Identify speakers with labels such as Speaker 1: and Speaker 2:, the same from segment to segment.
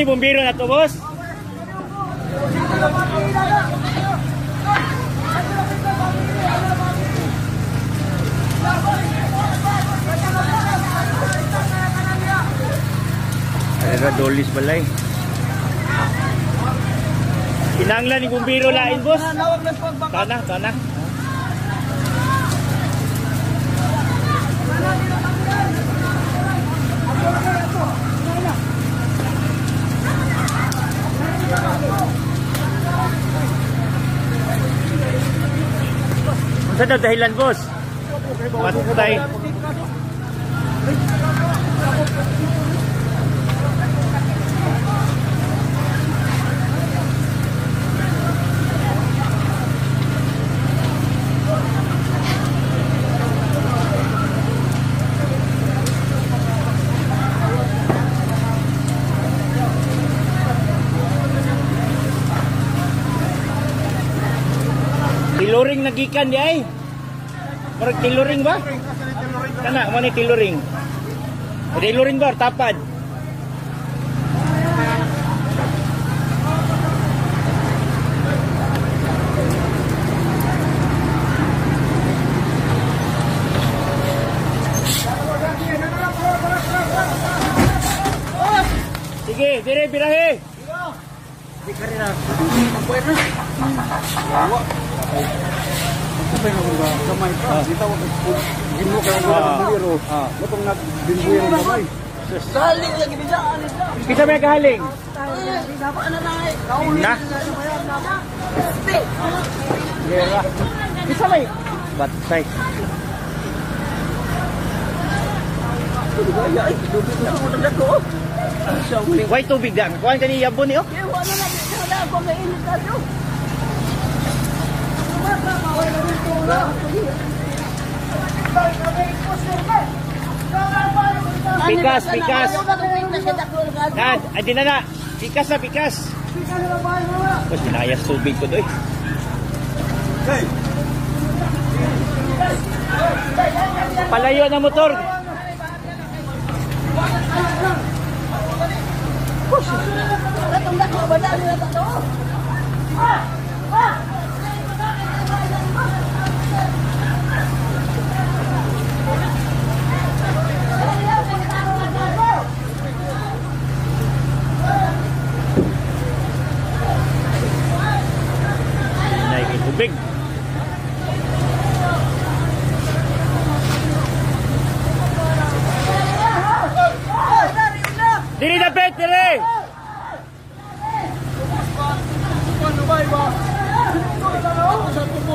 Speaker 1: Ni bumbiro na to, boss. Era dolis balay. Kinanglan ni bumbiro lain, boss. Tana, tana. Unsa daw dahilan, boss? Matay. Tiluring nagikan di ay. Murag tiluring ba? Kana mo ni tiluring. Tiluring ba tapad? Sige, dire
Speaker 2: kamay pa, di tawag ko, gino ka ako
Speaker 1: Ah.
Speaker 2: ng buliro.
Speaker 1: Ah.
Speaker 2: Matong nagbimbuyan ng kamay.
Speaker 3: Galing lagi bisa alis na.
Speaker 1: Kita may kahaling.
Speaker 3: Dapat na na eh.
Speaker 1: Na. Gera. Bisa may batay.
Speaker 3: Ay, ay.
Speaker 1: Why tubig dan? Kuan kani yabon ni oh.
Speaker 3: Wala na wala ako mainit ka.
Speaker 1: Pikas, pikas. Dad, adi na na. Pikas na pikas. Tapos pinayas tubig ko doy.
Speaker 2: Hey!
Speaker 1: Palayo na motor.
Speaker 3: Katong dako ba dali na to?
Speaker 1: Naik Thank you.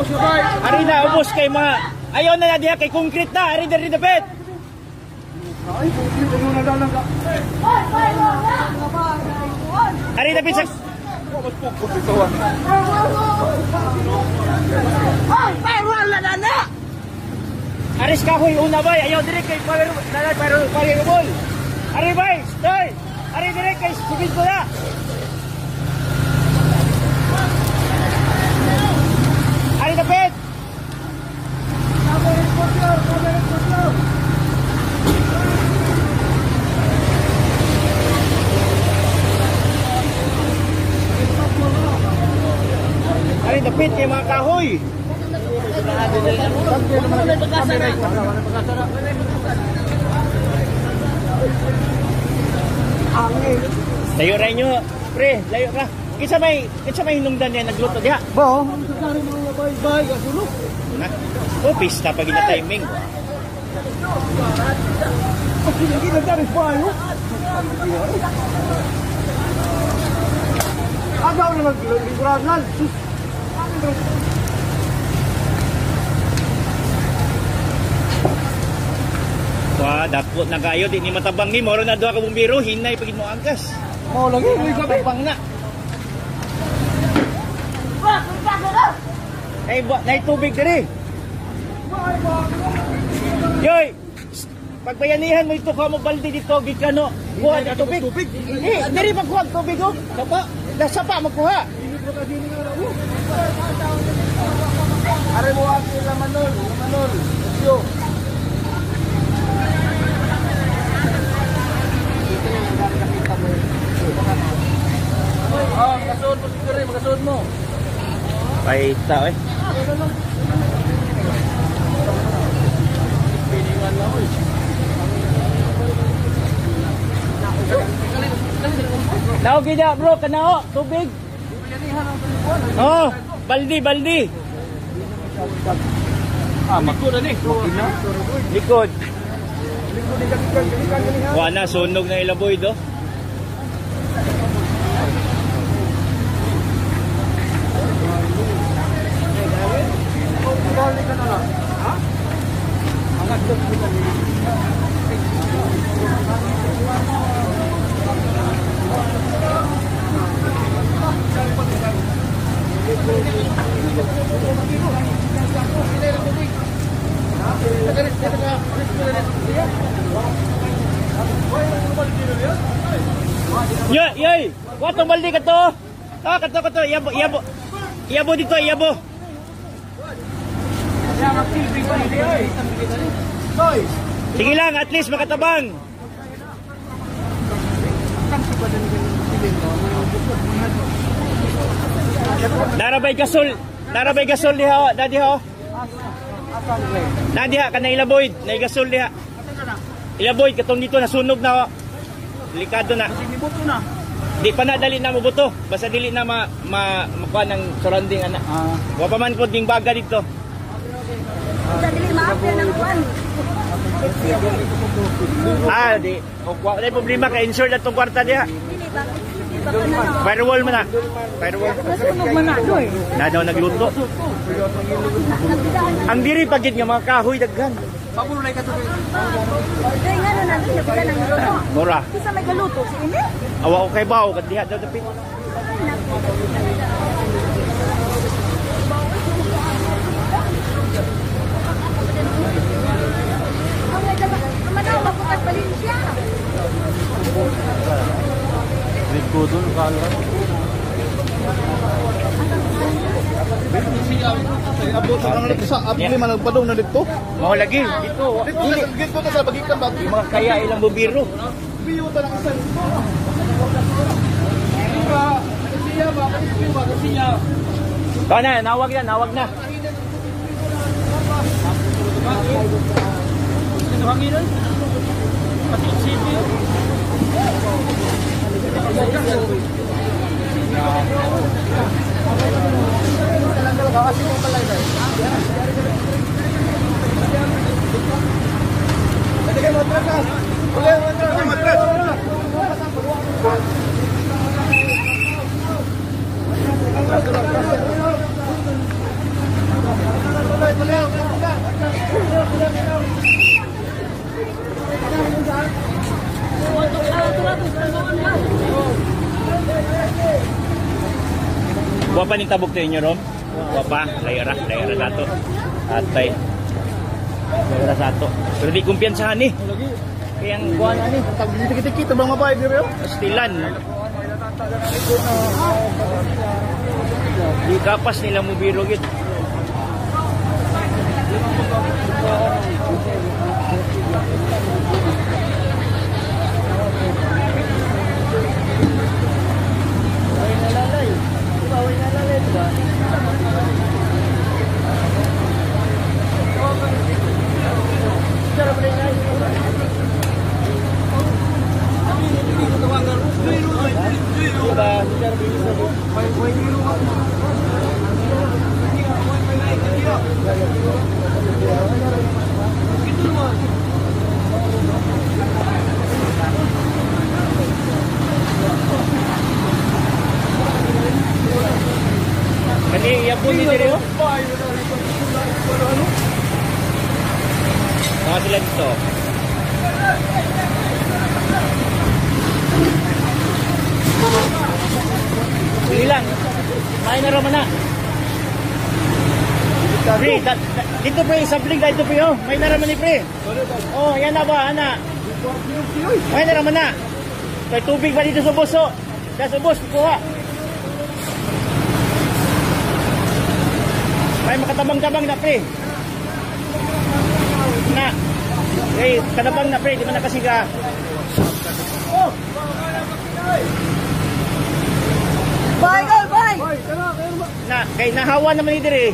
Speaker 1: Ari na ubos kay mga Ayaw na na diha kay concrete na. Ari
Speaker 2: na daw lang ka?
Speaker 1: Ari
Speaker 3: na na.
Speaker 1: Aris kahoy una bay. Ayaw diri kay power na pero power ball. Ari bay, stay. Ari diri kay subid ko na. Ari dapat. Ari dapat kay mga kahoy. Layo ra inyo, pre, layo ra. Kinsa may kinsa may hinungdan niya nagluto
Speaker 2: ang sakari mga bay-bay, kasulok.
Speaker 1: Na. Oh, pista pag timing.
Speaker 2: Lagi na dari bayo. Agaw na mag-liguranan. Sus.
Speaker 1: Wa dako na kayo di ni matabang ni moro na duha ka bumbiro hinay pagid mo angkas.
Speaker 2: Mau lagi, uy gabi.
Speaker 1: Tabang na.
Speaker 3: Wah, kita na.
Speaker 1: Nay ba nay tubig diri. Yoy. Pagbayanihan mo ito ka mo balde dito gikano. Kuha na tubig.
Speaker 2: Tubig.
Speaker 1: Eh, diri magkuha og tubig oh. Sapa, nasa pa magkuha.
Speaker 2: Are mo ang laman nun, laman nun. Yo. Magasuod mo siguro eh, magasuod mo.
Speaker 1: Paita eh.
Speaker 2: Piningan na ko eh.
Speaker 1: Nao gida bro, kanao, tubig. Oh, baldi, baldi.
Speaker 2: Ah, makuha na eh.
Speaker 1: Likod. Wa na sunog na ilaboy do. Yoy, yoy. Wa tong baldi kato. Ah, kato kato, iyabo, iyabo. Iyabo dito, iyabo. Sige lang, at least makatabang. Narabay gasol. Narabay gasol diha, dadi ho. Nadiha kana ilaboy, na gasol diha. Ilaboy katong dito nasunog na. ho. Delikado na.
Speaker 2: Sinibuto na.
Speaker 1: Di pa na dali na mabuto. Basta dili na ma, ma makuha ng surrounding ana.
Speaker 2: Ah.
Speaker 1: Wa pa man po ding baga dito.
Speaker 3: Dili maapya ng kuwan.
Speaker 1: Ah, di. O wa na problema kay insured na tong kwarta diha.
Speaker 3: Dili ba? Na?
Speaker 1: Firewall man na. Firewall.
Speaker 3: Man na.
Speaker 1: Na daw nagluto.
Speaker 3: Na.
Speaker 1: Ang diri pagid nga mga kahoy daghan.
Speaker 2: Pabulay ka to.
Speaker 3: Kaya nga na nandun nagbigaan ng luto.
Speaker 1: Mura.
Speaker 3: Isa may galuto si Ini.
Speaker 1: Awa ko kay bawo kad diha daw dapit.
Speaker 2: Sa sa abot lima nagpadong na dito.
Speaker 1: Mao lagi dito.
Speaker 2: Dito sa dito na sa bagikan ba?
Speaker 1: Yung mga kaya ilang bubiro.
Speaker 2: Biyo ta ng isa. Diba? Siya ba? Kasi ba? Kasi niya.
Speaker 1: Tawa na, nawag na, nawag na.
Speaker 2: Ito hanginan. Pati
Speaker 1: Andal ini tabuk lah Rom? Wa pa, layara, layara dato. Atay. Layara sato. Pero di kumpiyansahan ni. Kaya ang kuha na ni,
Speaker 2: Tag dikit-dikit bang mabay diri.
Speaker 1: pastilan. Di kapas nila mo biro gid. Oh. Mga sila dito. Sige lang. May na raman na. Pre, dito pre, ka dito pre, oh. May na raman ni pre. Oh, yan na ba, ana? May na raman na. May tubig ba dito sa bus, oh? Sa bus, kuha. May makatabang-tabang na pre. Na. Eh, kadabang na pre, di man nakasiga. Oh!
Speaker 3: Bye, go, bye!
Speaker 1: Na, kay nahawa naman ni dire.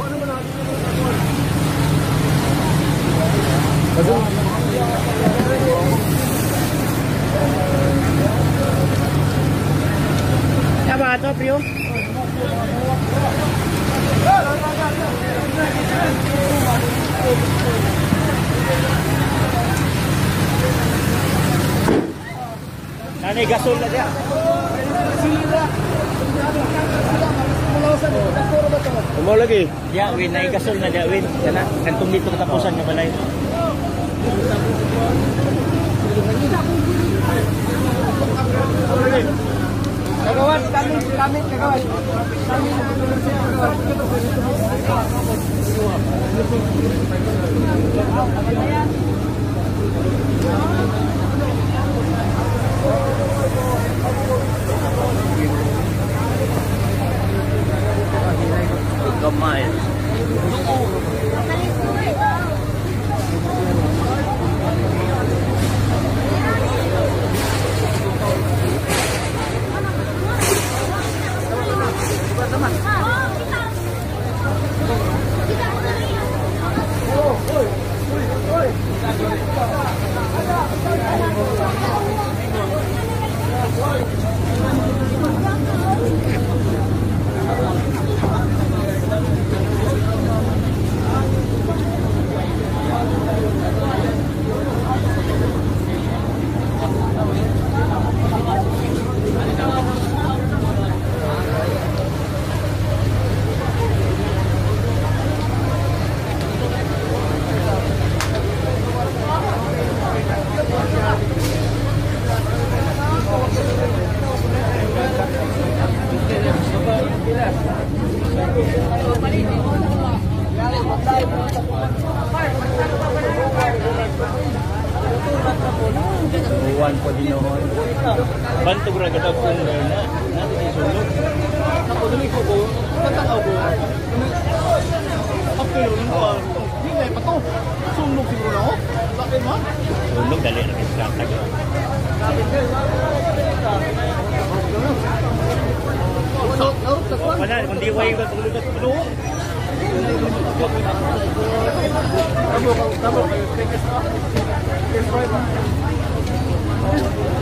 Speaker 2: Wala naman natin.
Speaker 1: Tama to, Pio. Nanay gasol na dia. Tumo lagi. Ya, win nay gasol na dia win. Kana kantong dito katapusan nga balay.
Speaker 2: Kagawan, kami, kami, kagawan.
Speaker 1: Gamay. Buwan
Speaker 2: Ako dumi ko ko. Tatanaw ko. Apelo nung ko. Hindi pa to. Sumnog siguro na ako. Bakit man?
Speaker 1: Sulog dali ra kay katag. Wala, kundi way ko tulog at tulog.
Speaker 2: Tamo ka, tamo ka. Yes, right.
Speaker 1: Kuwaro?